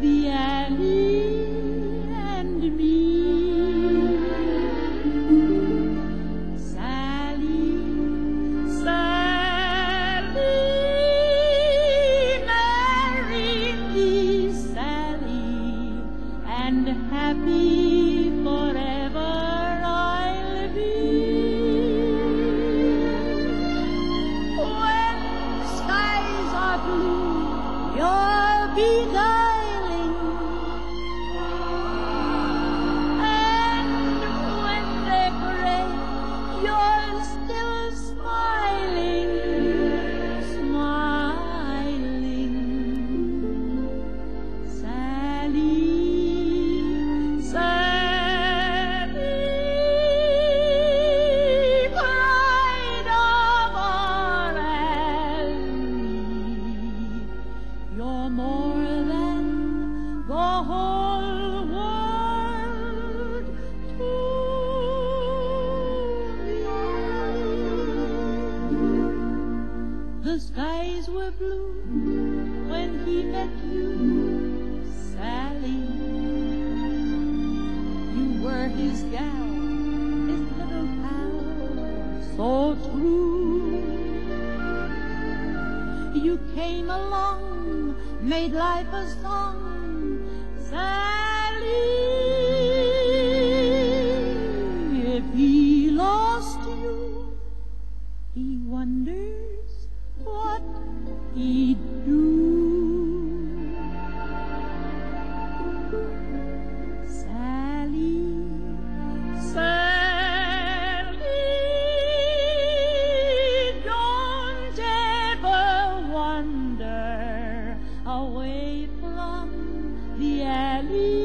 the alley and me. Sally, Sally, marry me, Sally, and happy forever I'll be. When skies are blue, you're beguiling, still The skies were blue when he met you, Sally. You were his gal, his little pal, so true. You came along, made life a song, Sally. If he lost you, he wonders Sally, Sally, don't ever wander away from the alley